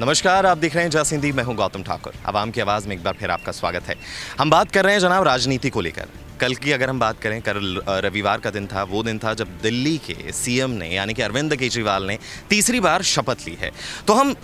नमस्कार, आप देख रहे हैं जासिंदी मैं हूँ गौतम ठाकुर। आवाम की आवाज़ में एक बार फिर आपका स्वागत है। हम बात कर रहे हैं जनाब राजनीति को लेकर। कल की अगर हम बात करें, कल रविवार का दिन था, वो दिन था जब दिल्ली के सीएम ने, यानी कि अरविंद केजरीवाल ने तीसरी बार शपथ ली है। तो हम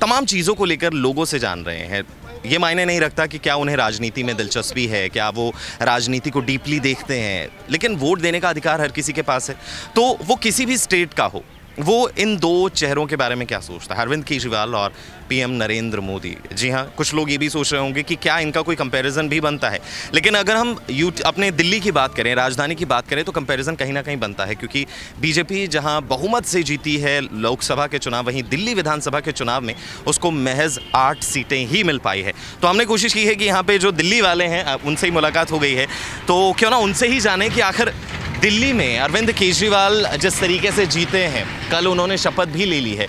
तमाम चीज़ों को लेकर लोगों से जान रहे हैं। ये मायने नहीं रखता कि क्या उन्हें राजनीति में दिलचस्पी है, क्या वो राजनीति को डीपली देखते हैं, लेकिन वोट देने का अधिकार हर किसी के पास है। तो वो किसी भी स्टेट का हो वो इन दो चेहरों के बारे में क्या सोचता है? अरविंद केजरीवाल और पीएम नरेंद्र मोदी। जी हाँ कुछ लोग ये भी सोच रहे होंगे कि क्या इनका कोई कंपैरिजन भी बनता है। लेकिन अगर हम यू अपने दिल्ली की बात करें, राजधानी की बात करें तो कंपैरिजन कहीं ना कहीं बनता है, क्योंकि बीजेपी जहाँ बहुमत से जीती है लोकसभा के चुनाव, वहीं दिल्ली विधानसभा के चुनाव में उसको महज आठ सीटें ही मिल पाई है। तो हमने कोशिश की है कि यहाँ पर जो दिल्ली वाले हैं उनसे ही मुलाकात हो गई है। तो क्यों ना उनसे ही जाने कि आखिर दिल्ली में अरविंद केजरीवाल जिस तरीके से जीते हैं, कल उन्होंने शपथ भी ले ली है।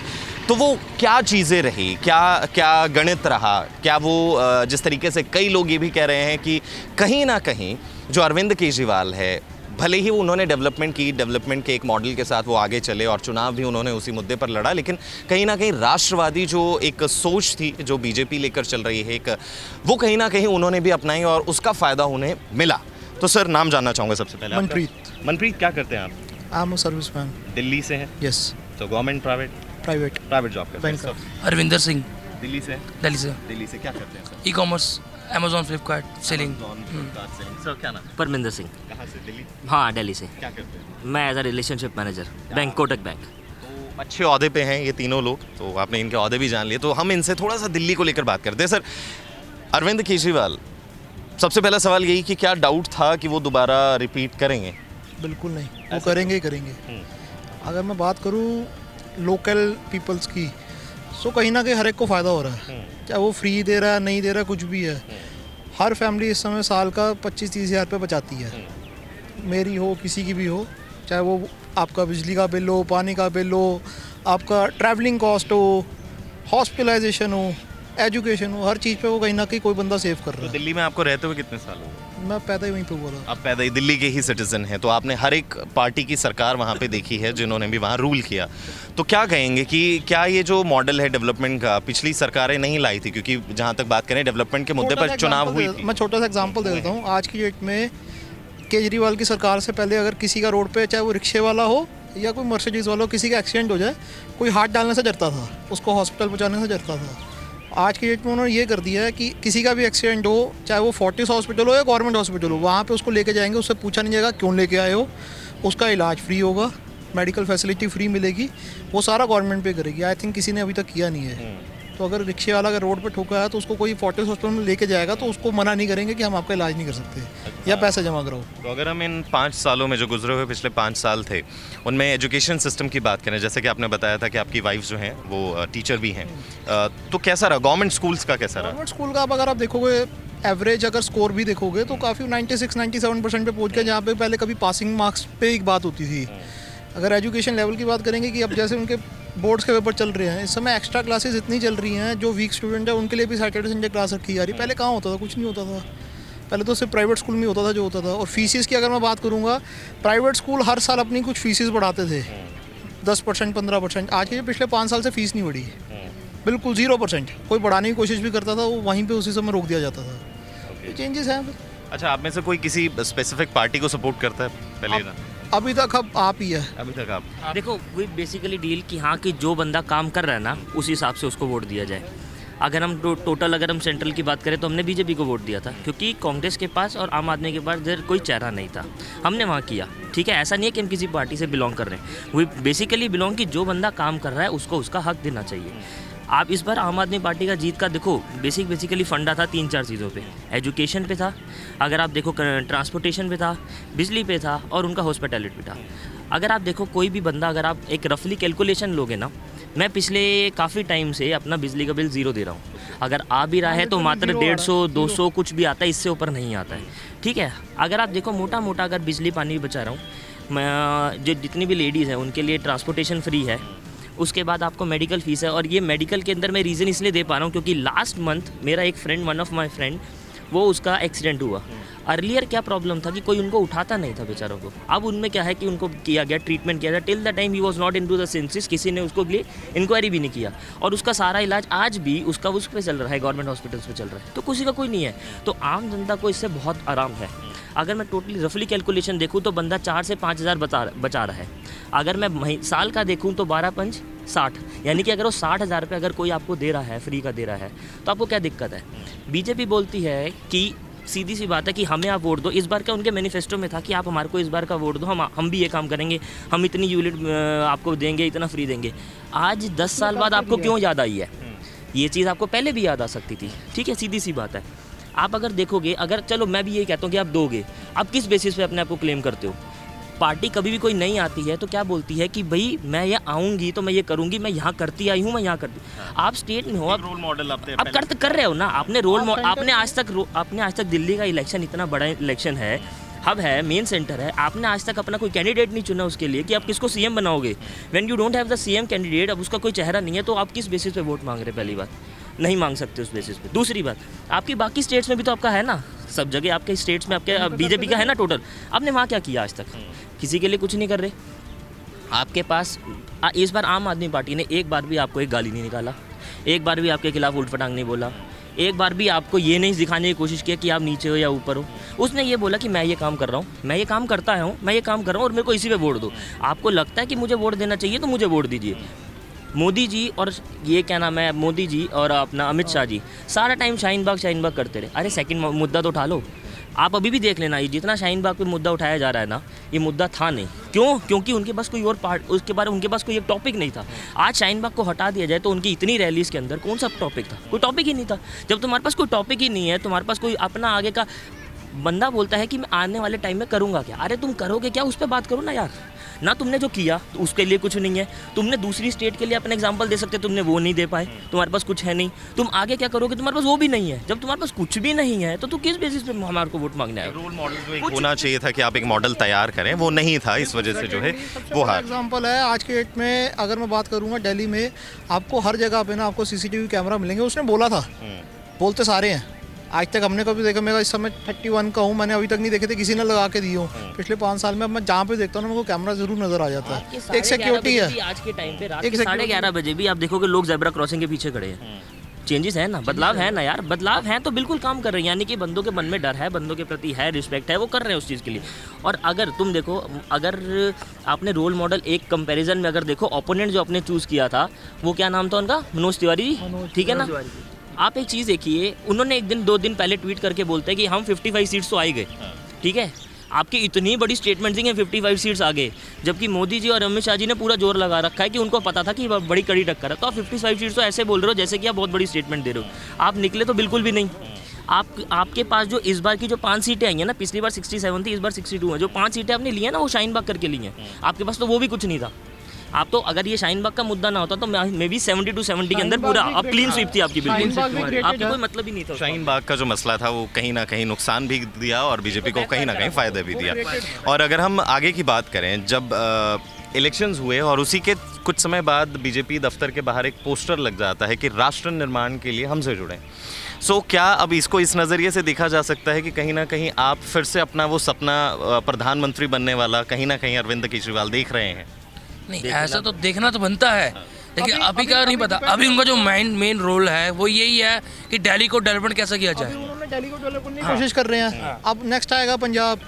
तो वो क्या चीज़ें रही? क्या क्या गणित रहा? क्या वो जिस तरीके से कई लोग ये भी कह रहे हैं कि कहीं ना कहीं जो अरविंद केजरीवाल है, भले ही उन्होंने डेवलपमेंट की, डेवलपमेंट के एक मॉडल के साथ वो आगे चले और चुनाव भी उन्होंने उसी मुद्दे पर लड़ा, लेकिन कहीं ना कहीं राष्ट्रवादी जो एक सोच थी, जो बीजेपी लेकर चल रही है एक, वो कहीं ना कहीं उन्होंने भी अपनाई और उसका फ़ायदा उन्हें मिला। तो सर, नाम जानना चाहूँगा सबसे पहले मनप्रीत। मनप्रीत क्या करते हैं आप? I am service man Delhi से हैं? यस तो government private private private job करते हैं अरविंदर सिंह. दिल्ली से? दिल्ली से. दिल्ली से क्या करते हैं sir e commerce Amazon Flipkart selling sir क्या नाम परमिंदर सिंह. कहाँ से? दिल्ली? हाँ दिल्ली से. क्या करते हैं? मैं as a relationship manager bank Kotak bank तो अच्छे अहदे पे हैं ये तीनों लोग तो आपने इनके अहदे भी जान लिए तो हम इनसे थोड़ा सा दिल्ली को लेकर बात करते हैं। सर अरविंद केजरीवाल सबसे पहला सवाल यही कि क्या डाउट था कि वो दोबारा रिपीट करेंगे? बिल्कुल नहीं। वो करेंगे ही करेंगे। अगर मैं बात करूँ लोकल पीपल्स की सो कहीं ना कहीं हर एक को फ़ायदा हो रहा है। चाहे वो फ्री दे रहा है नहीं दे रहा कुछ भी है। हर फैमिली इस समय साल का पच्चीस तीस हज़ार रुपये बचाती है। मेरी हो किसी की भी हो चाहे वो आपका बिजली का बिल हो पानी का बिल हो आपका ट्रैवलिंग कॉस्ट हो हॉस्पिटलाइजेशन हो एजुकेशन हो हर चीज़ पे वो कहीं ना कहीं कोई बंदा सेव कर रहा है तो है। दिल्ली में आपको रहते हुए कितने साल हो गए? मैं पैदा ही वहीं पे हुआ था। आप पैदा ही दिल्ली के ही सिटीजन हैं तो आपने हर एक पार्टी की सरकार वहाँ पे देखी है जिन्होंने भी वहाँ रूल किया। तो क्या कहेंगे कि क्या ये जो मॉडल है डेवलपमेंट का पिछली सरकारें नहीं लाई थी? क्योंकि जहाँ तक बात करें डेवलपमेंट के मुद्दे पर चुनाव हुई थी। मैं छोटा सा एग्ज़ाम्पल दे देता हूँ। आज की डेट में केजरीवाल की सरकार से पहले अगर किसी का रोड पे चाहे वो रिक्शे वाला हो या कोई मर्सिडीज वाला हो किसी का एक्सीडेंट हो जाए कोई हाथ डालने से डरता था उसको हॉस्पिटल पहुँचाने से डरता था। आज की डेट में उन्होंने ये कर दिया है कि किसी का भी एक्सीडेंट हो चाहे वो फोर्टिस हॉस्पिटल हो या गवर्नमेंट हॉस्पिटल हो वहाँ पे उसको लेके जाएँगे उससे पूछा नहीं जाएगा क्यों लेके आए हो। उसका इलाज फ्री होगा मेडिकल फैसिलिटी फ्री मिलेगी वो सारा गवर्नमेंट पे करेगी। आई थिंक किसी ने अभी तक किया नहीं है। तो अगर रिक्शे वाला अगर रोड पर ठोका है तो उसको कोई फोर्टिस हॉस्पिटल में लेके जाएगा तो उसको मना नहीं करेंगे कि हम आपका इलाज नहीं कर सकते। या पैसे जमा कराओ? तो अगर हम इन पाँच सालों में जो गुजरे हुए पिछले पाँच साल थे उनमें एजुकेशन सिस्टम की बात करें जैसे कि आपने बताया था कि आपकी वाइफ जो हैं वो टीचर भी हैं। तो कैसा रहा? गवर्नमेंट स्कूल्स का कैसा रहा? गवर्नमेंट स्कूल का अब अगर आप देखोगे एवरेज अगर स्कोर भी देखोगे तो काफ़ी 96 97 परसेंट पे पहुँच गया जहाँ पे पहले कभी पासिंग मार्क्स पे एक बात होती थी। अगर एजुकेशन लेवल की बात करेंगे कि अब जैसे उनके बोर्ड्स के पेपर चल रहे हैं इस समय एक्स्ट्रा क्लासेस इतनी चल रही हैं जो वीक स्टूडेंट है उनके लिए भी सैटरडे संडे क्लास रखी जा रही है। पहले कहाँ होता था? कुछ नहीं होता था। पहले तो सिर्फ़ प्राइवेट स्कूल में होता था जो होता था। और फीसिस की अगर मैं बात करूँगा प्राइवेट स्कूल हर साल अपनी कुछ फीसिस बढ़ाते थे। दस परसेंट पंद्रह परसेंट। आज के पिछले पाँच साल से फ़ीस नहीं बढ़ी। बिल्कुल ज़ीरो परसेंट कोई बढ़ाने की कोशिश भी करता था वो वहीं पे उसी समय रोक दिया जाता था। ये चेंजेस हैं। फिर अच्छा आप में से कोई किसी स्पेसिफिक पार्टी को सपोर्ट करता है पहले ना अभी तक अब आप ही है। अभी तक आप। देखो वही बेसिकली डील कि हाँ कि जो बंदा काम कर रहा है ना उस हिसाब से उसको वोट दिया जाए। अगर हम टो, टोटल अगर हम सेंट्रल की बात करें तो हमने बीजेपी को वोट दिया था क्योंकि कांग्रेस के पास और आम आदमी के पास इधर कोई चेहरा नहीं था। हमने वहाँ किया ठीक है? ऐसा नहीं है कि हम किसी पार्टी से बिलोंग कर रहे हैं। वही बेसिकली बिलोंग कि जो बंदा काम कर रहा है उसको उसका हक देना चाहिए। आप इस बार आम आदमी पार्टी का जीत का देखो बेसिक बेसिकली फंडा था तीन चार चीज़ों पे। एजुकेशन पे था अगर आप देखो ट्रांसपोर्टेशन पे था बिजली पे था और उनका हॉस्पिटैलिटी पे था। अगर आप देखो कोई भी बंदा अगर आप एक रफली कैलकुलेशन लोगे ना मैं पिछले काफ़ी टाइम से अपना बिजली का बिल ज़ीरो दे रहा हूँ। अगर आ भी रहा है तो मात्र डेढ़ सौ दो सौ कुछ भी आता है इससे ऊपर नहीं आता है। ठीक है? अगर आप देखो मोटा मोटा अगर बिजली पानी भी बचा रहा हूँ मैं जो जितनी भी लेडीज़ हैं उनके लिए ट्रांसपोर्टेशन फ्री है। उसके बाद आपको मेडिकल फ़ीस है और ये मेडिकल के अंदर मैं रीज़न इसलिए दे पा रहा हूँ क्योंकि लास्ट मंथ मेरा एक friend one of my friend वो उसका एक्सीडेंट हुआ। अर्लियर क्या प्रॉब्लम था कि कोई उनको उठाता नहीं था बेचारों को? अब उनमें क्या है कि उनको किया गया ट्रीटमेंट किया गया। Till the time he was not in to the senses किसी ने उसको लिए इंक्वायरी भी नहीं किया। और उसका सारा इलाज आज भी उसका उस पर चल रहा है गवर्नमेंट हॉस्पिटल्स पर चल रहा है। तो किसी का कोई नहीं है। तो आम जनता को इससे बहुत आराम है। अगर मैं टोटली रफली कैलकुलेशन देखूँ तो बंदा चार से पाँच हज़ार बचा बचा रहा है। अगर मैं साल का देखूँ तो बारह, पंच, साठ। यानी कि अगर वो साठ हज़ार रुपये अगर कोई आपको दे रहा है फ्री का दे रहा है तो आपको क्या दिक्कत है? बीजेपी बोलती है कि सीधी सी बात है कि हमें आप वोट दो। इस बार का उनके मैनिफेस्टो में था कि आप हमारे को इस बार का वोट दो, हम हम भी ये काम करेंगे, हम इतनी यूनिट आपको देंगे, इतना फ्री देंगे। आज दस साल बाद आपको क्यों याद आई है? ये चीज़ आपको पहले भी याद आ सकती थी। ठीक है, सीधी सी बात है। आप अगर देखोगे, अगर, चलो मैं भी ये कहता हूँ कि आप दोगे। आप किस बेसिस पे अपने आप को क्लेम करते हो? पार्टी कभी भी कोई नहीं आती है तो क्या बोलती है कि भाई मैं ये आऊँगी तो मैं ये करूँगी मैं यहाँ करती आई हूँ मैं यहाँ करती। आप स्टेट में हो आप रोल मॉडल आप कर कर रहे हो ना? आपने रोल मॉडल आपने आज तक रो- आपने आज तक दिल्ली का इलेक्शन इतना बड़ा इलेक्शन है हब है मेन सेंटर है आपने आज तक अपना कोई कैंडिडेट नहीं चुना उसके लिए कि आप किसको सीएम बनाओगे? When you don't have the CM candidate अब उसका कोई चेहरा नहीं है तो आप किस बेसिस पे वोट मांग रहे हैं पहली बात? नहीं मांग सकते उस बेसिस पे। दूसरी बात आपकी बाकी स्टेट्स में भी तो आपका है ना? सब जगह आपके स्टेट्स में आपके बीजेपी का है ना टोटल आपने वहाँ क्या किया आज तक? किसी के लिए कुछ नहीं कर रहे? आपके पास इस बार आम आदमी पार्टी ने एक बार भी आपको एक गाली नहीं निकाला। एक बार भी आपके खिलाफ उल्ट पटांग नहीं बोला। एक बार भी आपको ये नहीं दिखाने की कोशिश की कि आप नीचे हो या ऊपर हो। उसने ये बोला कि मैं ये काम कर रहा हूँ मैं ये काम करता हूँ मैं ये काम कर रहा हूँ और मेरे को इसी पे वोट दो। आपको लगता है कि मुझे वोट देना चाहिए तो मुझे वोट दीजिए। मोदी जी और ये क्या नाम है, मोदी जी और अपना अमित शाह जी, सारा टाइम शाहीन बाग शाहीन बाग करते रहे। अरे सेकंड मुद्दा तो उठा लो। आप अभी भी देख लेना, ये जितना शाहीन बाग पे मुद्दा उठाया जा रहा है ना, ये मुद्दा था नहीं। क्यों? क्योंकि उनके पास कोई और पार्ट उसके बारे, उनके पास कोई एक टॉपिक नहीं था। आज शाहीन बाग को हटा दिया जाए तो उनकी इतनी रैलीज के अंदर कौन सा टॉपिक था? कोई टॉपिक ही नहीं था। जब तुम्हारे पास कोई टॉपिक ही नहीं है, तुम्हारे पास कोई अपना आगे का बंदा बोलता है कि मैं आने वाले टाइम में करूँगा क्या? अरे तुम करोगे क्या? उस पर बात करो ना यार। ना तुमने जो किया तो उसके लिए कुछ नहीं है। तुमने दूसरी स्टेट के लिए अपना एग्ज़ाम्पल दे सकते तुमने वो नहीं दे पाए। तुम्हारे पास कुछ है नहीं। तुम आगे क्या करोगे? तुम्हारे पास वो भी नहीं है। जब तुम्हारे पास कुछ भी नहीं है तो तू किस बेसिस पे हमारे को वोट मांगने आए रोल मॉडल जो होना चाहिए था कि आप एक मॉडल तैयार करें। वो नहीं था इस वजह से जो है वो हार। एग्ज़ाम्पल है आज के डेट में अगर मैं बात करूँगा दिल्ली में आपको हर जगह पे ना आपको सीसीटीवी कैमरा मिलेंगे। उसने बोला था बोलते सारे हैं। आज तक हमने कभी देखा मेरा इस समय थर्टी वन का हूँ मैंने अभी तक नहीं देखे थे किसी ने लगा के दी हो। पिछले पाँच साल में अब मैं जहाँ पे देखता हूँ ना मेरे को कैमरा ज़रूर नज़र आ जाता है। एक सिक्योरिटी है। आज के टाइम पे रात एक साढ़े ग्यारह बजे भी आप देखोगे लोग जेब्रा क्रॉसिंग के पीछे खड़े हैं। चेंजेस है ना? बदलाव है। ना यार? बदलाव है तो बिल्कुल काम कर रहे हैं। यानी कि बंदों के मन में डर है बंदों के प्रति है रिस्पेक्ट है वो कर रहे हैं उस चीज़ के लिए। और अगर तुम देखो अगर आपने रोल मॉडल एक कंपैरिजन में अगर देखो ओपोनेंट जो आपने चूज़ किया था वो क्या नाम था उनका? मनोज तिवारी जी? ठीक है ना? आप एक चीज़ देखिए उन्होंने एक दिन दो दिन पहले ट्वीट करके बोलते हैं कि हम 55 सीट्स तो आ ही। गए ठीक है? आपकी इतनी बड़ी स्टेटमेंट दी कि 55 सीट्स आ गए जबकि मोदी जी और अमित शाह जी ने पूरा ज़ोर लगा रखा है कि उनको पता था कि बड़ी कड़ी टक्कर है। तो आप 55 सीट्स तो ऐसे बोल रहे हो जैसे कि आप बहुत बड़ी स्टेटमेंट दे रहे हो। आप निकले तो बिल्कुल भी नहीं। आप आपके पास जो इस बार की जो पाँच सीटें आई हैं ना पिछली बार 67 थी इस बार 62 है। जो पाँच सीटें आपने ली हैं ना वो शाइन बाग करके ली हैं। आपके पास तो वो भी कुछ नहीं था। आप तो अगर ये शाइन बाग का मुद्दा ना होता तो मे बी 70 टू 70 के अंदर पूरा भी अब क्लीन स्वीप थी आपकी भी बिल्कुल आपकी कोई मतलब ही नहीं था। शाहीन बाग का जो मसला था वो कहीं ना कहीं नुकसान भी दिया और बीजेपी को कहीं ना कहीं फ़ायदा भी दिया। और अगर हम आगे की बात करें जब इलेक्शंस हुए और उसी के कुछ समय बाद बीजेपी दफ्तर के बाहर एक पोस्टर लग जाता है कि राष्ट्र निर्माण के लिए हमसे जुड़ें। सो so, क्या अब इसको इस नज़रिए से देखा जा सकता है कि कहीं ना कहीं आप फिर से अपना वो सपना प्रधानमंत्री बनने वाला कहीं ना कहीं अरविंद केजरीवाल देख रहे हैं? नहीं ऐसा तो देखना तो बनता है। लेकिन अभी- अभी का अभी- नहीं पता। अभी उनका जो मेन मेन रोल है वो यही है कि दिल्ली को डेवलपमेंट कैसे किया अभी जाए उन्होंने दिल्ली को डेवलप करने की कोशिश कर रहे हैं। अब नेक्स्ट आएगा पंजाब।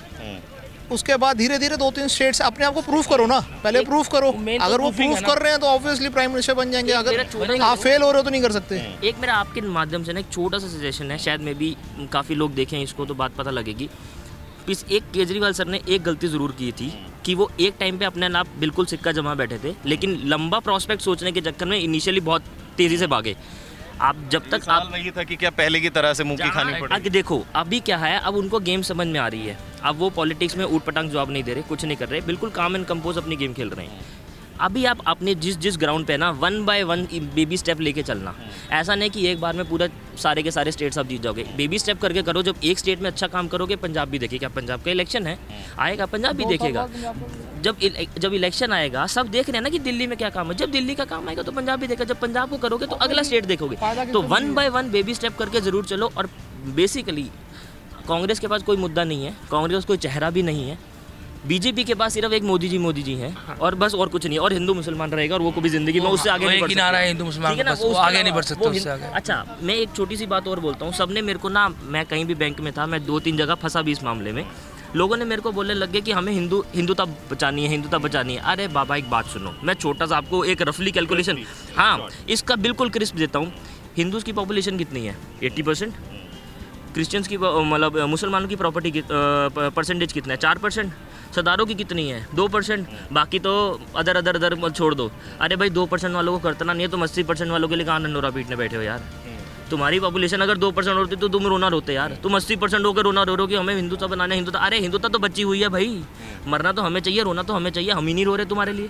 उसके बाद धीरे धीरे दो तीन स्टेट्स अपने आप को प्रूफ करो ना। पहले प्रूफ करो। तो अगर वो प्रूफ कर रहे हैं तो ऑब्वियसली प्राइम मिनिस्टर बन जाएँगे। अगर आप फेल हो रहे हो तो नहीं कर सकते। एक मेरा आपके माध्यम से ना एक छोटा सा सजेशन है। शायद में भी काफ़ी लोग देखें इसको तो बात पता लगेगी। इस एक केजरीवाल सर ने एक गलती ज़रूर की थी कि वो एक टाइम पे अपने नाप बिल्कुल सिक्का जमा बैठे थे लेकिन लंबा प्रोस्पेक्ट सोचने के चक्कर में इनिशियली बहुत तेज़ी से भागे। आप जब तक आप वही था कि क्या पहले की तरह से मुँह की खानी पड़ेगी? आगे देखो अभी क्या है अब उनको गेम समझ में आ रही है। अब वो पॉलिटिक्स में ऊट पटांग जवाब नहीं दे रहे कुछ नहीं कर रहे बिल्कुल काम एंड कंपोज अपनी गेम खेल रहे हैं। अभी आप अपने जिस जिस ग्राउंड पे ना one by one baby step लेके चलना। ऐसा नहीं कि एक बार में पूरा सारे के सारे स्टेट्स आप जीत जाओगे। बेबी स्टेप करके करो जब एक स्टेट में अच्छा काम करोगे पंजाब भी देखेगा। पंजाब का इलेक्शन है। आएगा पंजाब भी देखेगा। जब जब इलेक्शन आएगा सब देख रहे हैं ना कि दिल्ली में क्या काम है। जब दिल्ली का काम आएगा तो पंजाब भी देखेगा। जब पंजाब को करोगे तो अगला स्टेट देखोगे। तो one by one baby step करके ज़रूर चलो। और बेसिकली कांग्रेस के पास कोई मुद्दा नहीं है। कांग्रेस कोई चेहरा भी नहीं है। बीजेपी के पास सिर्फ़ एक मोदी जी मोदी जी हैं और बस और कुछ नहीं और हिंदू मुसलमान रहेगा और वो कभी ज़िंदगी में उससे आगे वो नहीं बढ़ सकता। नारा है हिंदू मुसलमान ठीक है ना, आगे नहीं बढ़ सकते अच्छा मैं एक छोटी सी बात और बोलता हूँ सबने मेरे को ना मैं कहीं भी बैंक में था मैं दो तीन जगह फंसा भी इस मामले में। लोगों ने मेरे को बोलने लग गए कि हमें हिंदू हिंदुता बचानी है हिंदुता बचानी है। अरे बाबा एक बात सुनो मैं छोटा सा आपको एक रफली कैलकुलेशन हाँ इसका बिल्कुल क्रिस्प देता हूँ। हिंदूज़ की पॉपुलेशन कितनी है? Eighty percent? क्रिश्चियंस की मतलब मुसलमानों की प्रॉपर्टी परसेंटेज कितना है? चार परसेंट? सरदारों की कितनी है? दो परसेंट। बाकी तो अदर अदर अदर छोड़ दो। अरे भाई, दो परसेंट वालों को करतना नहीं है तुम अस्सी परसेंट वालों के लिए कहाँ नंडोरा पीटने बैठे हो यार? तुम्हारी पॉपुलेशन अगर दो परसेंट होती तो तुम रोना रोते यार। तुम अस्सी परसेंट होकर रोना रो रो कि हमें हिंदुता बनाना हिंदुता अरे हिंदुता तो बची हुई है भाई। मरना तो हमें चाहिए, रोना तो हमें चाहिए, हम ही नहीं रो रहे तुम्हारे लिए।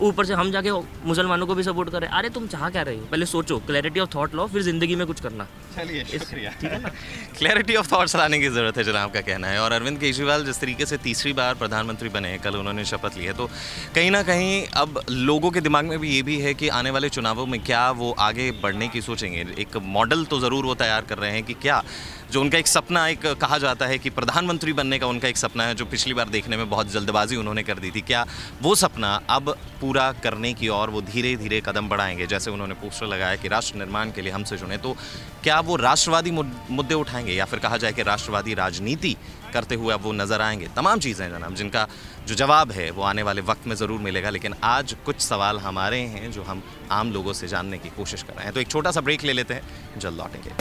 ऊपर से हम जाके मुसलमानों को भी सपोर्ट करें। अरे तुम चाह क्या रहे हो? पहले सोचो क्लैरिटी ऑफ़ थॉट लो फिर ज़िंदगी में कुछ करना। चलिए शुक्रिया। क्लैरिटी ऑफ़ थॉट्स लाने की ज़रूरत है जनाब का कहना है। और अरविंद केजरीवाल जिस तरीके से तीसरी बार प्रधानमंत्री बने हैं कल उन्होंने शपथ ली है तो कहीं ना कहीं अब लोगों के दिमाग में भी ये भी है कि आने वाले चुनावों में क्या वो आगे बढ़ने की सोचेंगे। एक मॉडल तो ज़रूर वो तैयार कर रहे हैं कि क्या जो उनका एक सपना एक कहा जाता है कि प्रधानमंत्री बनने का उनका एक सपना है, जो पिछली बार देखने में बहुत जल्दबाजी उन्होंने कर दी थी। क्या वो सपना अब पूरा करने की ओर वो धीरे धीरे कदम बढ़ाएँगे? जैसे उन्होंने पोस्टर लगाया कि राष्ट्र निर्माण के लिए हमसे चुने तो क्या वो राष्ट्रवादी मुद्दे उठाएँगे या फिर कहा जाए कि राष्ट्रवादी राजनीति करते हुए अब वो नज़र आएँगे? तमाम चीज़ें जनाब, जिनका जो जवाब है वो आने वाले वक्त में ज़रूर मिलेगा, लेकिन आज कुछ सवाल हमारे हैं जो हम आम लोगों से जानने की कोशिश कर रहे हैं। तो एक छोटा सा ब्रेक ले लेते हैं, जल्द लौटेंगे।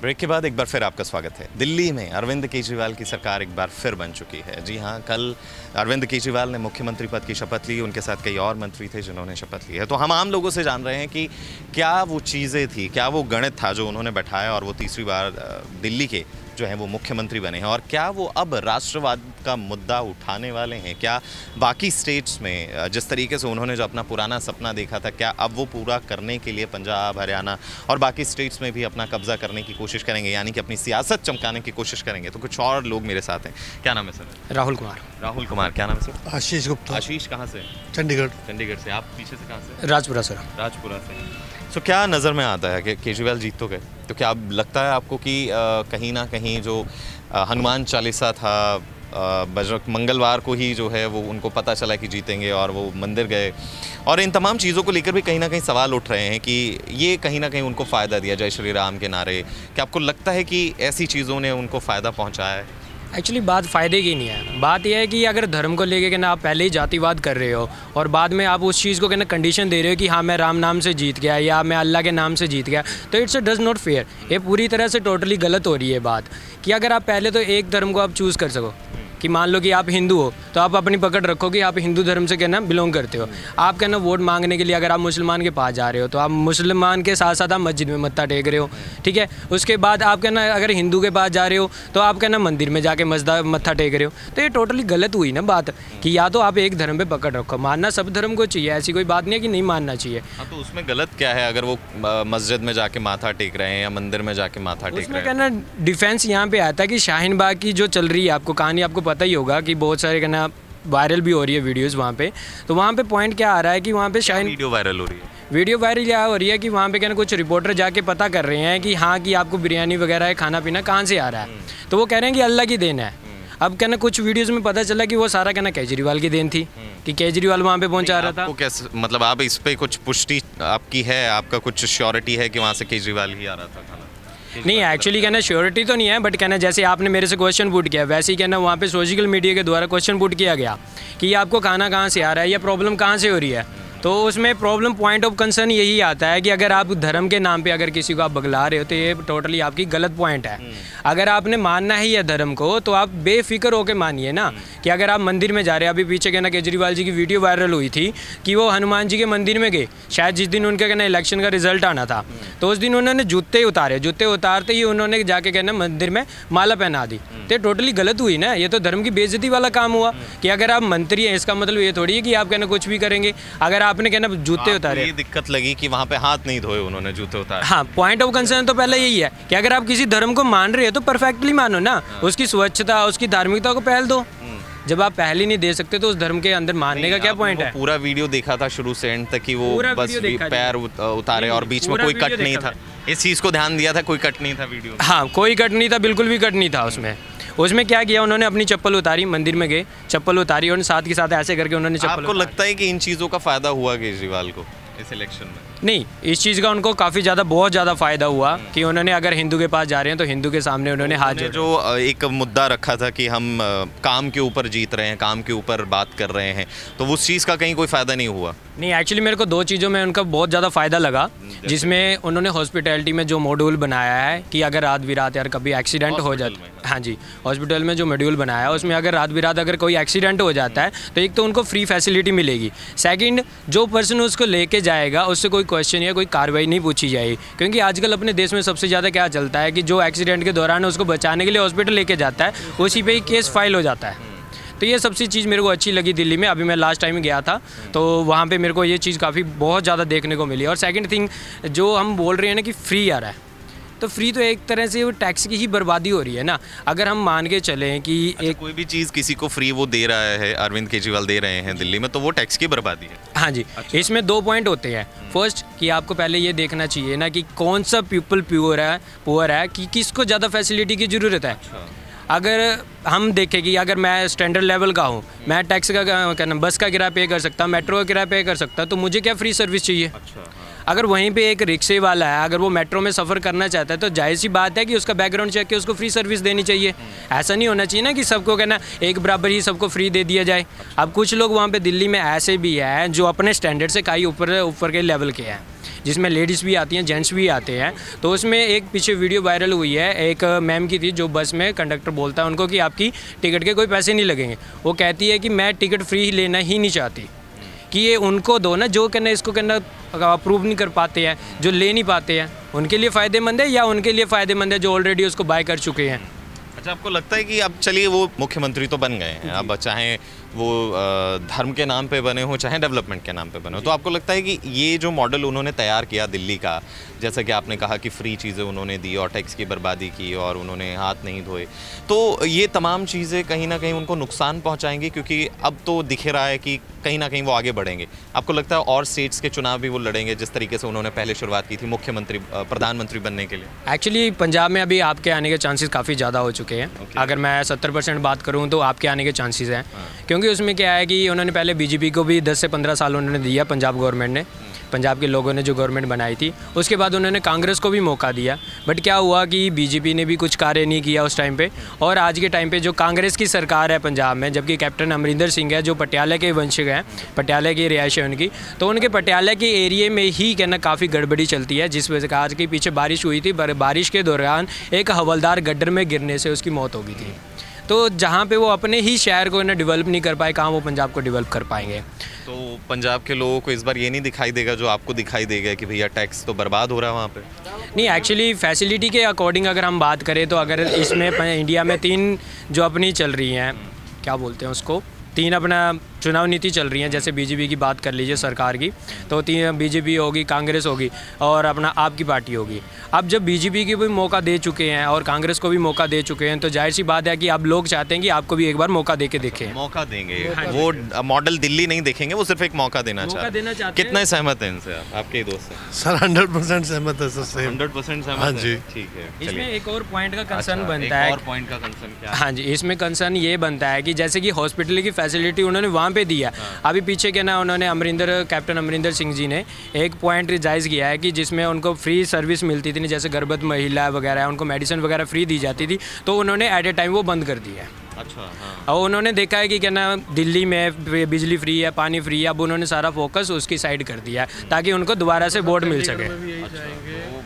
ब्रेक के बाद एक बार फिर आपका स्वागत है। दिल्ली में अरविंद केजरीवाल की सरकार एक बार फिर बन चुकी है। जी हाँ कल अरविंद केजरीवाल ने मुख्यमंत्री पद की शपथ ली, उनके साथ कई और मंत्री थे जिन्होंने शपथ ली है। तो हम आम लोगों से जान रहे हैं कि क्या वो चीज़ें थी, क्या वो गणित था जो उन्होंने बैठाया और वो तीसरी बार दिल्ली के जो हैं वो मुख्यमंत्री बने हैं। और क्या वो अब राष्ट्रवाद का मुद्दा उठाने वाले हैं? क्या बाकी स्टेट्स में जिस तरीके से उन्होंने जो अपना पुराना सपना देखा था क्या अब वो पूरा करने के लिए पंजाब हरियाणा और बाकी स्टेट्स में भी अपना कब्जा करने की कोशिश करेंगे यानी कि अपनी सियासत चमकाने की कोशिश करेंगे? तो कुछ और लोग मेरे साथ हैं। क्या नाम है सर? राहुल कुमार। राहुल कुमार क्या नाम है सर? आशीष गुप्ता। आशीष कहाँ से चंडीगढ़। चंडीगढ़ से। आप पीछे से कहाँ से राजपुरा सर राजपुरा से। सो so, क्या नज़र में आता है कि केजरीवाल जीत तो गए? तो क्या लगता है आपको कि कहीं ना कहीं जो हनुमान चालीसा था बजरंग मंगलवार को ही जो है वो उनको पता चला कि जीतेंगे और वो मंदिर गए। और इन तमाम चीज़ों को लेकर भी कहीं ना कहीं सवाल उठ रहे हैं कि ये कहीं ना कहीं उनको फ़ायदा दिया जय श्री राम के नारे। क्या आपको लगता है कि ऐसी चीज़ों ने उनको फ़ायदा पहुँचाया है? एक्चुअली बात फ़ायदे की नहीं है। बात यह है कि अगर धर्म को लेके कहना आप पहले ही जातिवाद कर रहे हो, और बाद में आप उस चीज़ को कहना कंडीशन दे रहे हो कि हाँ मैं राम नाम से जीत गया, या मैं अल्लाह के नाम से जीत गया तो इट्स डज नॉट फेयर ये पूरी तरह से टोटली गलत हो रही है बात। कि अगर आप पहले तो एक धर्म को आप चूज़ कर सको। कि मान लो कि आप हिंदू हो तो आप अपनी पकड़ रखो कि आप हिंदू धर्म से कहना बिलोंग करते हो। आप कहना वोट मांगने के लिए अगर आप मुसलमान के पास जा रहे हो तो आप मुसलमान के साथ साथ आप मस्जिद में मत्था टेक रहे हो ठीक है? उसके बाद आप कहना अगर हिंदू के पास जा रहे हो तो आप कहना मंदिर में जाके मस्दा मत्था टेक रहे हो। तो ये टोटली गलत हुई ना बात कि या तो आप एक धर्म पे पकड़ रखो। मानना सब धर्म को चाहिए ऐसी कोई बात नहीं है कि नहीं मानना चाहिए। हाँ तो उसमें गलत क्या है? अगर वो मस्जिद में जाके माथा टेक रहे हैं या मंदिर में जाके माथा टेक रहे हैं? कहना डिफेंस यहाँ पे आता है कि शाहीन बाग की जो चल रही है आपको कहानी आपको पता ही होगा कि बहुत सारे कहना वायरल भी हो रही है वीडियोस वहाँ पे। तो वहाँ पे पॉइंट क्या आ रहा है कि वहाँ पे शाहीन वीडियो वायरल हो रही है? वीडियो वायरल क्या हो रही है कि वहाँ पे कहना कुछ रिपोर्टर जाके पता कर रहे हैं कि हाँ कि आपको बिरयानी वगैरह है खाना पीना कहाँ से आ रहा है। तो वो कह रहे हैं कि अल्लाह की देन है। अब कहना कुछ वीडियोस में पता चला कि वो सारा कहना केजरीवाल की देन थी कि केजरीवाल वहाँ पे पहुँचा रहा था। कैसे मतलब आप इस पे कुछ पुष्टि आपकी है आपका कुछ श्योरिटी है कि वहाँ से केजरीवाल ही आ रहा था? नहीं एक्चुअली कहना श्योरिटी तो नहीं है बट कहना जैसे आपने मेरे से क्वेश्चन पुट किया वैसे ही कहना वहाँ पे सोशल मीडिया के द्वारा क्वेश्चन पुट किया गया कि आपको खाना कहाँ से आ रहा है या प्रॉब्लम कहाँ से हो रही है? तो उसमें प्रॉब्लम पॉइंट ऑफ़ कंसर्न यही आता है कि अगर आप धर्म के नाम पे अगर किसी को आप बगला रहे हो तो ये टोटली आपकी गलत पॉइंट है। अगर आपने मानना ही है धर्म को तो आप बेफिक्र होकर मानिए ना कि अगर आप मंदिर में जा रहे हैं। अभी पीछे कहना केजरीवाल जी की वीडियो वायरल हुई थी कि वो हनुमान जी के मंदिर में गए। शायद जिस दिन उनका कहना इलेक्शन का रिज़ल्ट आना था। तो उस दिन उन्होंने जूते उतारे। जूते उतारते ही उन्होंने जाके कहना मंदिर में माला पहना दी। तो टोटली गलत हुई ना। ये तो धर्म की बेजती वाला काम हुआ कि अगर आप मंत्री हैं इसका मतलब ये थोड़ी है कि आप कहना कुछ भी करेंगे। अगर आपने कहना जूते उतारे। ये दिक्कत लगी कि वहाँ पे हाथ नहीं धोए उन्होंने जूते उतारे। हाँ पॉइंट ऑफ़ कंसर्न तो पहले यही है कि अगर आप किसी धर्म को मान रहे हो तो परफेक्टली मानो ना। उसकी स्वच्छता उसकी धार्मिकता को पहल दो। जब आप पहल ही नहीं दे सकते तो उस धर्म के अंदर मानने का क्या पॉइंट है? पूरा वीडियो देखा था शुरू से एंड तक कि वो बस। पैर उतारे और बीच में कोई कट नहीं था। इस चीज़ को ध्यान दिया था कोई कट नहीं था वीडियो हाँ कोई कट नहीं था बिल्कुल भी कट नहीं था उसमें। उसमें क्या किया उन्होंने? अपनी चप्पल उतारी मंदिर में गए चप्पल उतारी और साथ के साथ ऐसे करके उन्होंने चप्पल आपको लगता है कि इन चीज़ों का फ़ायदा हुआ केजरीवाल को इस इलेक्शन में? नहीं इस चीज़ का उनको काफ़ी ज़्यादा बहुत ज़्यादा फ़ायदा हुआ कि उन्होंने अगर हिंदू के पास जा रहे हैं तो हिंदू के सामने उन्होंने हाथ जो एक मुद्दा रखा था कि हम काम के ऊपर जीत रहे हैं काम के ऊपर बात कर रहे हैं तो उस चीज़ का कहीं कोई फ़ायदा नहीं हुआ? नहीं एक्चुअली मेरे को दो चीज़ों में उनका बहुत ज़्यादा फ़ायदा लगा जिसमें उन्होंने हॉस्पिटैलिटी में जो मॉड्यूल बनाया है कि अगर रात बिरात यार कभी एक्सीडेंट हो जाता हाँ जी हॉस्पिटल में जो मॉड्यूल बनाया है उसमें अगर रात बिरात अगर कोई एक्सीडेंट हो जाता है तो एक तो उनको फ्री फैसिलिटी मिलेगी। सेकेंड जो पर्सन उसको लेके जाएगा उससे कोई क्वेश्चन या कोई कार्रवाई नहीं पूछी जाएगी। क्योंकि आजकल अपने देश में सबसे ज़्यादा क्या चलता है कि जो एक्सीडेंट के दौरान उसको बचाने के लिए हॉस्पिटल लेके जाता है, उसी पर ही केस फ़ाइल हो जाता है। तो ये सबसे चीज़ मेरे को अच्छी लगी दिल्ली में। अभी मैं लास्ट टाइम गया था तो वहाँ पे मेरे को ये चीज़ काफ़ी बहुत ज़्यादा देखने को मिली। और सेकंड थिंग जो हम बोल रहे हैं ना कि फ्री आ रहा है। तो फ्री तो एक तरह से वो टैक्स की ही बर्बादी हो रही है ना। अगर हम मान के चलें कि अच्छा, एक कोई भी चीज़ किसी को फ्री वो दे रहा है अरविंद केजरीवाल दे रहे हैं दिल्ली में तो वो टैक्स की बर्बादी है। हाँ जी अच्छा। इसमें दो पॉइंट होते हैं। फ़र्स्ट कि आपको पहले ये देखना चाहिए ना कि कौन सा पीपल प्योर है पुअर है कि किसको ज़्यादा फैसिलिटी की ज़रूरत है। अगर हम देखें कि अगर मैं स्टैंडर्ड लेवल का हूँ मैं टैक्स का क्या नाम बस का किराया पे कर सकता मेट्रो का किराया पे कर सकता तो मुझे क्या फ्री सर्विस चाहिए? अगर वहीं पे एक रिक्शे वाला है, अगर वो मेट्रो में सफ़र करना चाहता है तो ज़ाहिर सी बात है कि उसका बैकग्राउंड चेक के उसको फ्री सर्विस देनी चाहिए। ऐसा नहीं होना चाहिए ना कि सबको कहना, एक बराबर ही सबको फ्री दे दिया जाए। अब कुछ लोग वहाँ पे दिल्ली में ऐसे भी हैं, जो अपने स्टैंडर्ड से कई ऊपर ऊपर के लेवल के हैं, जिसमें लेडीज़ भी आती हैं जेंट्स भी आते हैं। तो उसमें एक पीछे वीडियो वायरल हुई है, एक मैम की थी जो बस में कंडक्टर बोलता है उनको कि आपकी टिकट के कोई पैसे नहीं लगेंगे। वो कहती है कि मैं टिकट फ्री लेना ही नहीं चाहती। कि ये उनको दो ना जो कहना इसको कहना अप्रूव नहीं कर पाते हैं जो ले नहीं पाते हैं उनके लिए फ़ायदेमंद है या उनके लिए फ़ायदेमंद है जो ऑलरेडी उसको बाय कर चुके हैं? अच्छा आपको लगता है कि अब चलिए वो मुख्यमंत्री तो बन गए हैं अब चाहे वो धर्म के नाम पे बने हो चाहे डेवलपमेंट के नाम पे बने हो। तो आपको लगता है कि ये जो मॉडल उन्होंने तैयार किया दिल्ली का जैसा कि आपने कहा कि फ्री चीज़ें उन्होंने दी और टैक्स की बर्बादी की और उन्होंने हाथ नहीं धोए तो ये तमाम चीज़ें कहीं ना कहीं उनको नुकसान पहुँचाएँगी? क्योंकि अब तो दिख रहा है कि कहीं ना कहीं वो आगे बढ़ेंगे। आपको लगता है और स्टेट्स के चुनाव भी वो लड़ेंगे जिस तरीके से उन्होंने पहले शुरुआत की थी मुख्यमंत्री प्रधानमंत्री बनने के लिए? एक्चुअली पंजाब में अभी आपके आने के चांसेस काफ़ी ज़्यादा हो चुके हैं। अगर मैं सत्तर परसेंट बात करूँ तो आपके आने के चांसेस हैं। क्योंकि उसमें क्या है कि उन्होंने पहले बीजेपी को भी 10 से 15 साल उन्होंने दिया पंजाब गवर्नमेंट ने। पंजाब के लोगों ने जो गवर्नमेंट बनाई थी, उसके बाद उन्होंने कांग्रेस को भी मौका दिया। बट क्या हुआ कि बीजेपी ने भी कुछ कार्य नहीं किया उस टाइम पे। और आज के टाइम पे जो कांग्रेस की सरकार है पंजाब में, जबकि कैप्टन अमरिंदर सिंह है, जो पटियाला के वंशज हैं, पटियाला की रिहाइश है उनकी तो उनके पटियाला के एरिए में ही कहना काफ़ी गड़बड़ी चलती है, जिस वजह से आज के पीछे बारिश हुई थी बारिश के दौरान एक हवलदार गड्ढर में गिरने से उसकी मौत हो गई थी। तो जहाँ पे वो अपने ही शहर को ना डेवलप नहीं कर पाए कहाँ वो पंजाब को डेवलप कर पाएँगे? तो पंजाब के लोगों को इस बार ये नहीं दिखाई देगा जो आपको दिखाई देगा कि भैया टैक्स तो बर्बाद हो रहा है वहाँ पर नहीं एक्चुअली फैसिलिटी के अकॉर्डिंग अगर हम बात करें तो अगर इसमें इंडिया में तीन जो अपनी चल रही हैं क्या बोलते हैं उसको तीन अपना चुनाव नीति चल रही है जैसे बीजेपी की बात कर लीजिए सरकार की तो तीन बीजेपी होगी कांग्रेस होगी और अपना आपकी पार्टी होगी। अब जब बीजेपी की भी मौका दे चुके हैं और कांग्रेस को भी मौका दे चुके हैं तो ज़ाहिर सी बात है कि अब लोग चाहते हैं कि आपको भी एक बार मौका दे के देखें। मौका देंगे। वो मॉडल दिल्ली नहीं देखेंगे वो सिर्फ़ एक मौका देना चाहते हैं। कितने सहमत हैं इनसे आपके दोस्त सर हंड्रेड परसेंट सहमत है सर हंड्रेड परसेंट सहमत हाँ जी। ठीक है इसमें एक और पॉइंट का कंसर्न अच्छा, बनता है और पॉइंट का कंसर्न क्या? हाँ जी इसमें कंसर्न ये बनता है कि जैसे कि हॉस्पिटल की फैसिलिटी उन्होंने वहाँ पे दिया। अभी पीछे क्या ना उन्होंने अमरिंदर कैप्टन अमरिंदर सिंह जी ने एक पॉइंट रिजाइज किया है कि जिसमें उनको फ्री सर्विस मिलती थी जैसे गर्भवत महिला वगैरह उनको मेडिसिन वगैरह फ्री दी जाती थी तो उन्होंने एट ए टाइम वो बंद कर दिया है। अच्छा हाँ। और उन्होंने देखा है कि क्या ना दिल्ली में बिजली फ्री है पानी फ्री है अब उन्होंने सारा फोकस उसकी साइड कर दिया है ताकि उनको दोबारा से वोट मिल सके। तो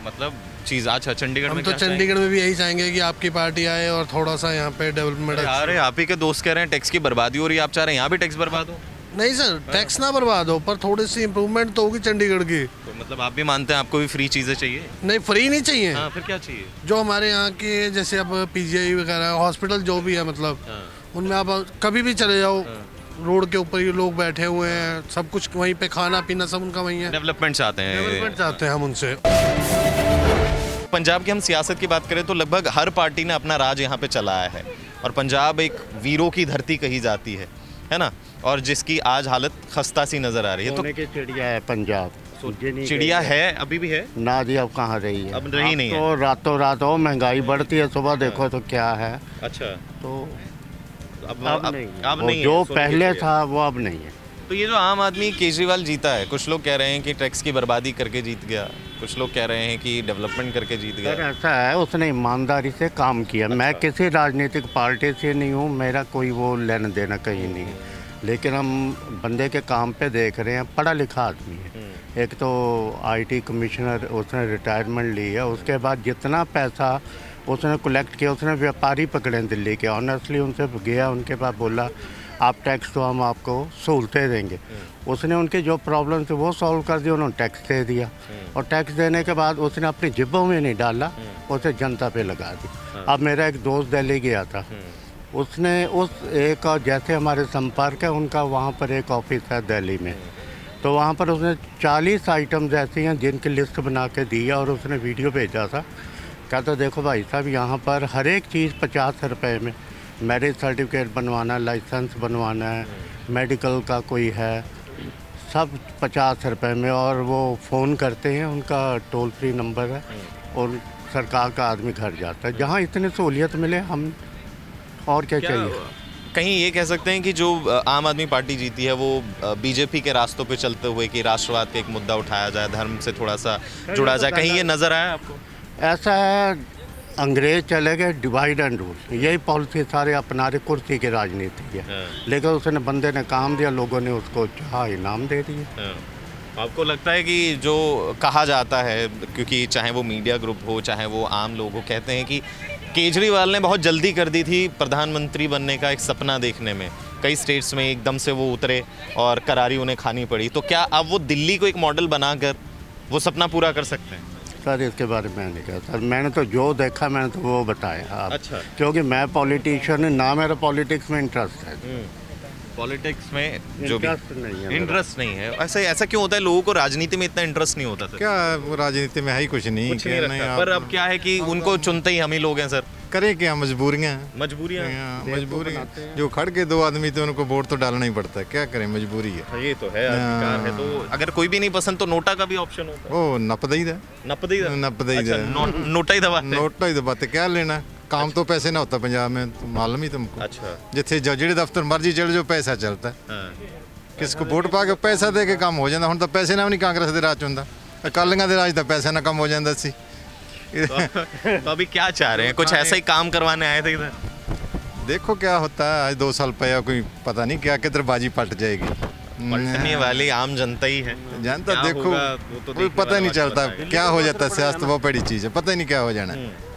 मतलब चीज़ अच्छा चंडीगढ़ में तो चंडीगढ़ में भी यही चाहेंगे कि आपकी पार्टी आए और थोड़ा सा यहाँ पे डेवलपमेंट अरे आप ही। के दोस्त कह रहे हैं टैक्स की बर्बादी हो रही है आप चाह रहे हैं यहाँ भी टैक्स बर्बाद हो? नहीं सर टैक्स ना बर्बाद हो पर थोड़ी सी इम्प्रूवमेंट तो होगी चंडीगढ़ की। तो मतलब आप भी मानते हैं आपको भी फ्री चीज़ें चाहिए? नहीं फ्री नहीं चाहिए। हाँ फिर क्या चाहिए? जो हमारे यहाँ के जैसे अब पीजीआई वगैरह हॉस्पिटल जो भी है मतलब हाँ। उनमें आप कभी भी चले जाओ रोड के ऊपर ये लोग बैठे हुए हैं सब कुछ वहीं पे खाना पीना सब उनका वहीं है। डेवलपमेंट चाहते हैं। डेवलपमेंट चाहते हैं हम उनसे। पंजाब की हम सियासत की बात करें तो लगभग हर पार्टी ने अपना राज यहाँ पे चलाया है और पंजाब एक वीरों की धरती कही जाती है है ना? और जिसकी आज हालत खस्ता सी नज़र आ रही है तो चिड़िया है पंजाब। चिड़िया है। अभी भी है? ना जी अब कहाँ रही है? अब रही नहीं है। तो रातों रात और महँगाई बढ़ती है सुबह देखो तो क्या है। अच्छा। तो अब अब अब नहीं है। अब नहीं है, जो पहले था वो अब नहीं है। तो ये जो आम आदमी केजरीवाल जीता है कुछ लोग कह रहे हैं कि टैक्स की बर्बादी करके जीत गया। कुछ लोग कह रहे हैं कि डेवलपमेंट करके जीत गया। ऐसा है उसने ईमानदारी से काम किया। मैं अच्छा। किसी राजनीतिक पार्टी से नहीं हूँ मेरा कोई वो लेना देना कहीं नहीं है। लेकिन हम बंदे के काम पे देख रहे हैं पढ़ा लिखा आदमी है। हम्म। एक तो आईटी कमिश्नर उसने रिटायरमेंट ली है उसके बाद जितना पैसा उसने कलेक्ट किया उसने व्यापारी पकड़े हैं दिल्ली के। ऑनेस्टली उनसे गया उनके पास बोला आप टैक्स तो हम आपको सहूलतें देंगे। उसने उनकी जो प्रॉब्लम थी वो सॉल्व कर दी उन्होंने टैक्स दे दिया। और टैक्स देने के बाद उसने अपनी जिब्बों में नहीं डाला उसे जनता पे लगा दी। अब मेरा एक दोस्त दिल्ली गया था। उसने उस एक जैसे हमारे संपर्क है उनका वहाँ पर एक ऑफ़िस है दिल्ली में। तो वहाँ पर उसने 40 आइटम्स ऐसी हैं जिनकी लिस्ट बना के दी है और उसने वीडियो भेजा था। कहता देखो भाई साहब यहाँ पर हर एक चीज़ पचास रुपए में। मैरिज सर्टिफिकेट बनवाना है लाइसेंस बनवाना है मेडिकल का कोई है सब पचास रुपए में। और वो फ़ोन करते हैं उनका टोल फ्री नंबर है और सरकार का आदमी घर जाता है। जहाँ इतनी सहूलियत मिले हम और क्या, क्या चाहिए? कहीं ये कह सकते हैं कि जो आम आदमी पार्टी जीती है वो बीजेपी के रास्तों पे चलते हुए कि राष्ट्रवाद का एक मुद्दा उठाया जाए धर्म से थोड़ा सा जुड़ा जाए। कहीं ये नज़र आया आपको? ऐसा है अंग्रेज़ चले गए डिवाइड एंड रूल यही पॉलिसी सारे अपना रहे कुर्सी की राजनीति है। हाँ। लेकिन उसने बंदे ने काम दिया लोगों ने उसको चाह इनाम दे दिए। हाँ। आपको लगता है कि जो कहा जाता है क्योंकि चाहे वो मीडिया ग्रुप हो चाहे वो आम लोग हो कहते हैं कि केजरीवाल ने बहुत जल्दी कर दी थी प्रधानमंत्री बनने का एक सपना देखने में। कई स्टेट्स में एकदम से वो उतरे और करारी उन्हें खानी पड़ी। तो क्या अब वो दिल्ली को एक मॉडल बनाकर वो सपना पूरा कर सकते हैं? सर इसके बारे में नहीं कहा सर मैंने तो जो देखा मैंने तो वो बताया। आप अच्छा। क्योंकि मैं पॉलिटिशियन ना मेरा पॉलिटिक्स में इंटरेस्ट है। पॉलिटिक्स में जो भी इंटरेस्ट नहीं है ऐसा ऐसा क्यों होता है? लोगों को राजनीति में इतना इंटरेस्ट नहीं होता क्या राजनीति में है ही कुछ नहीं, कुछ नहीं, नहीं पर अब क्या है कि उनको तो- चुनते ही हम ही लोग हैं सर। करे क्या मजबूरियाँ? मजबूरियाँ? हाँ, मजबूरी जो खड़ के दो आदमी थे उनको वोट तो डालना ही पड़ता है। क्या करें? मजबूरी है। हाँ, ये तो है हाँ। है। तो। अगर कोई भी नहीं पसंद तो नोटा का भी ऑप्शन होता है। ओ नप दई दा नप दई ही अच्छा, नोटा ही दबाते नोटा ही दबाते क्या लेना? काम तो पैसे ना होता पंजाब में तो मालूम ही तुमको अच्छा ਜਿੱਥੇ ਜ- ਜਿਹੜੇ ਦਫ਼ਤਰ ਮਰਜ਼ੀ ਚਲੇ ਜਾਓ ਪੈਸਾ ਚੱਲਦਾ हाँ। ਕਿਸ ਕੋ ਵੋਟ ਪਾ ਕੇ ਪੈਸਾ ਦੇ ਕੇ ਕੰਮ ਹੋ ਜਾਂਦਾ ਹੁਣ ਤਾਂ ਪੈਸੇ ਨਾਲ ਵੀ ਨਹੀਂ ਕਾਂਗਰਸ ਦੇ ਰਾਜ ਚ ਹੁੰਦਾ ਅਕਾਲੀਆਂ ਦੇ ਰਾਜ ਤਾਂ ਪੈਸੇ ਨਾਲ ਕੰਮ ਹੋ ਜਾਂਦਾ ਸੀ तो अभी क्या चाह रहे हैं कुछ ऐसा ही काम करवाने आए थे इधर देखो क्या होता है आज दो साल पया कोई पता नहीं क्या किधर बाजी पलट जाएगी पलटने वाली आम जनता ही है जानता क्या देखो होगा, वो तो कोई देखने पता ही नहीं वाला चलता बताएगा। क्या हो जाता है सियासत बहुत बड़ी चीज़ है पता ही नहीं क्या हो जाना है आज दो क्योंकि साल।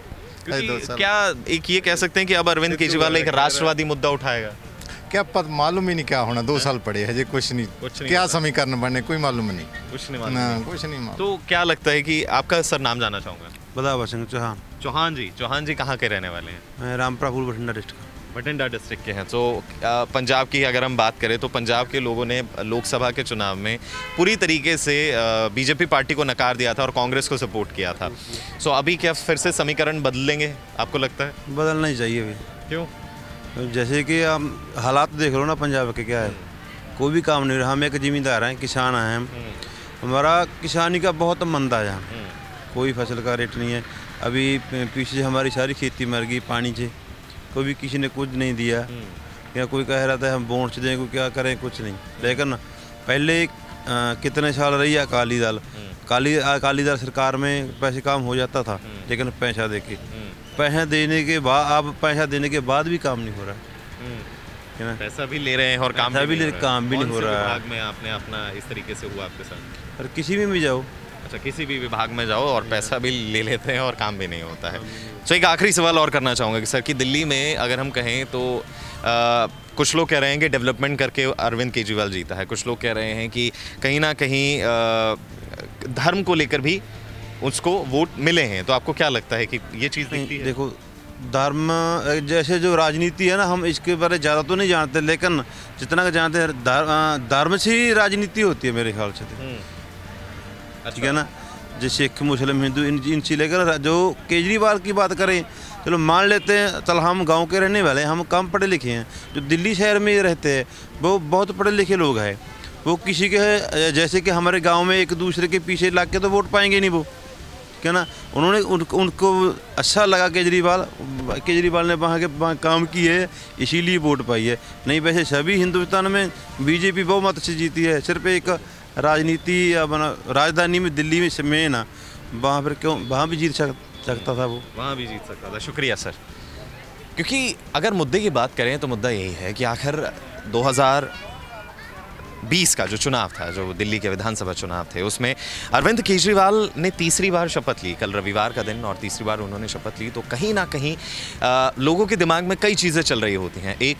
क्या एक ये कह सकते हैं कि अब अरविंद केजरीवाल एक राष्ट्रवादी मुद्दा उठाएगा। क्या पद मालूम ही नहीं क्या होना दो साल पड़े हजे कुछ नहीं। कुछ नहीं क्या समीकरण बने कोई मालूम नहीं। कुछ नहीं मालूम। कुछ नहीं मालूम। तो क्या लगता है कि आपका सर नाम जाना चाहूँगा? बदावा सिंह चौहान। चौहान जी चौहान जी कहाँ के रहने वाले हैं? मैं रामपुरा फूल बठिंडा डिस्ट्रिक्ट। बठिंडा डिस्ट्रिक्ट के हैं। तो पंजाब की अगर हम बात करें तो पंजाब के लोगों ने लोकसभा के चुनाव में पूरी तरीके से बीजेपी पार्टी को नकार दिया था और कांग्रेस को सपोर्ट किया था। सो अभी क्या फिर से समीकरण बदलेंगे आपको लगता है? बदलना ही चाहिए अभी। क्यों? जैसे कि हम हालात देख लो ना पंजाब के क्या है। कोई भी काम नहीं रहा हम एक जिम्मेदार हैं किसान हैं हम। हमारा किसानी का बहुत मंदा है यहाँ। कोई फ़सल का रेट नहीं है। अभी पीछे हमारी सारी खेती मर गई पानी से। कोई भी किसी ने कुछ नहीं दिया। या कोई कह रहा था हम बोट दें कोई क्या करें? कुछ नहीं। लेकिन पहले अ, कितने साल रही अकाली दल? अकाली अकाली दल सरकार में पैसे काम हो जाता था लेकिन पैसा दे के पैसा देने के बाद अब पैसा देने के बाद भी काम नहीं हो रहा। है ना? पैसा भी ले रहे हैं और काम भी ले-। काम भी नहीं हो रहा। है। में आपने अपना इस तरीके से हुआ आपके साथ? और किसी में भी जाओ। अच्छा किसी भी विभाग में जाओ और पैसा भी ले लेते हैं और काम भी नहीं होता है। तो एक आखिरी सवाल और करना चाहूँगा कि सर कि दिल्ली में अगर हम कहें तो आ, कुछ लोग कह रहे हैं कि डेवलपमेंट करके अरविंद केजरीवाल जीता है। कुछ लोग कह रहे हैं कि कहीं ना कहीं आ, धर्म को लेकर भी उसको वोट मिले हैं। तो आपको क्या लगता है कि ये चीज़ दिखती है? देखो धर्म जैसे जो राजनीति है ना हम इसके बारे ज़्यादा तो नहीं जानते लेकिन जितना कि जानते हैं धर- धर्म से ही राजनीति होती है मेरे ख्याल से हम्म। ठीक है ना? जो सिख मुस्लिम हिंदू इन इन इनसे लेकर जो केजरीवाल की बात करें चलो मान लेते हैं चल हम गाँव के रहने वाले हम कम पढ़े लिखे हैं जो दिल्ली शहर में रहते हैं वो बहुत पढ़े लिखे लोग हैं। वो किसी के जैसे कि हमारे गाँव में एक दूसरे के पीछे लग के तो वोट पाएँगे नहीं वो। क्या ना? उन्होंने उन, उनको अच्छा लगा केजरीवाल केजरीवाल ने वहाँ के वहाँ काम किए इसीलिए वोट पाई है। नहीं वैसे सभी हिंदुस्तान में बीजेपी बहुमत से जीती है सिर्फ़ एक राजनीति राजधानी में दिल्ली में में ना वहाँ पर क्यों वहाँ भी जीत सक, सकता था वो। वहाँ भी जीत सकता था। शुक्रिया सर। क्योंकि अगर मुद्दे की बात करें तो मुद्दा यही है कि आखिर 2020 का जो चुनाव था जो दिल्ली के विधानसभा चुनाव थे उसमें अरविंद केजरीवाल ने तीसरी बार शपथ ली। कल रविवार का दिन और तीसरी बार उन्होंने शपथ ली। तो कहीं ना कहीं आ, लोगों के दिमाग में कई चीज़ें चल रही होती हैं। एक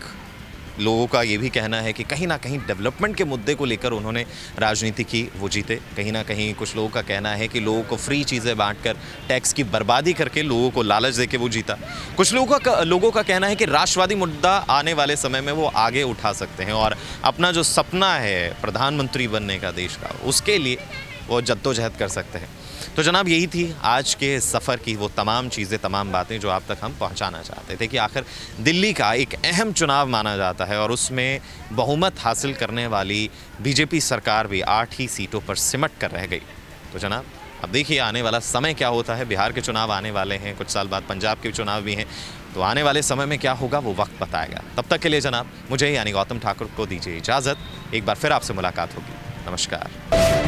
लोगों का ये भी कहना है कि कहीं ना कहीं डेवलपमेंट के मुद्दे को लेकर उन्होंने राजनीति की, वो जीते। कहीं ना कहीं कुछ लोगों का कहना है कि लोगों को फ्री चीज़ें बांटकर टैक्स की बर्बादी करके लोगों को लालच दे वो जीता। कुछ लोगों का लोगों का कहना है कि राष्ट्रवादी मुद्दा आने वाले समय में वो आगे उठा सकते हैं और अपना जो सपना है प्रधानमंत्री बनने का देश का, उसके लिए वो जद्दोजहद कर सकते हैं। तो जनाब, यही थी आज के सफ़र की वो तमाम चीज़ें, तमाम बातें जो आप तक हम पहुंचाना चाहते थे कि आखिर दिल्ली का एक अहम चुनाव माना जाता है और उसमें बहुमत हासिल करने वाली बीजेपी सरकार भी आठ ही सीटों पर सिमट कर रह गई। तो जनाब, अब देखिए, आने वाला समय क्या होता है? बिहार के चुनाव आने वाले हैं, कुछ साल बाद पंजाब के चुनाव भी हैं तो आने वाले समय में क्या होगा वो वक्त बताएगा। तब तक के लिए जनाब, मुझे यानी गौतम ठाकुर को दीजिए इजाज़त। एक बार फिर आपसे मुलाकात होगी। नमस्कार।